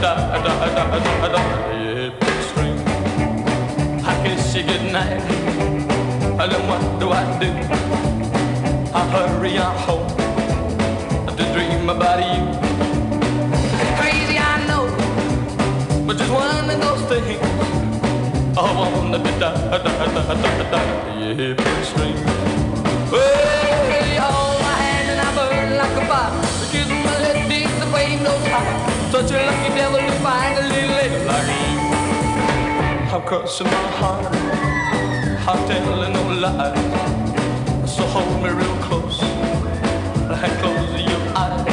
da da da da da da apron string. I kiss you goodnight. And then what do I do? I hurry on home to dream about you. Crazy, I know, but just one of those things. I wanna be da da da da da da apron string. Well, Such a lucky devil to find a little lady like you. I'm crossing my heart, I'm telling no lies. So hold me real close, and close your eyes.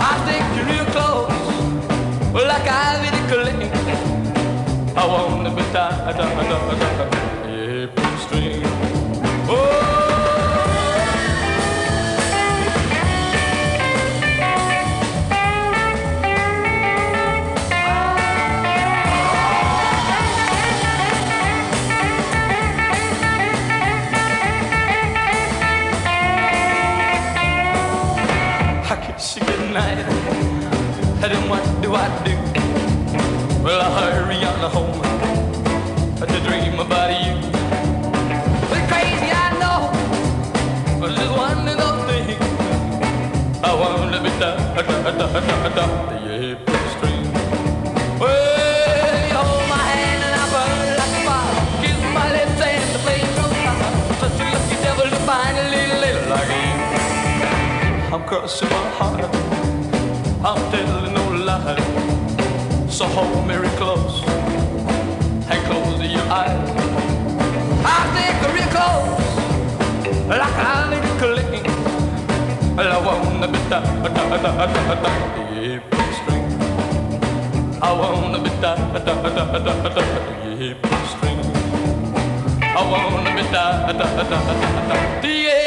I take you real close, like Ivy the Colleen. I wanna be tied, da da the apron string. Then what do I do? Well, I hurry on home to dream about you. It's crazy, I know, but it's one of those things. I want to be da da da da da da the apron string. Well, you hold my hand and I burn like a fire. Kiss my lips and the flame goes high. Such a lucky devil to find a little lady like you. I'm crossing my heart. I'm lie. So hold me close and close your eyes. I think real close, like I need a clean. I wanna be da da da da da da apron string. I wanna be da da da da da da apron string. I wanna be da da da da da the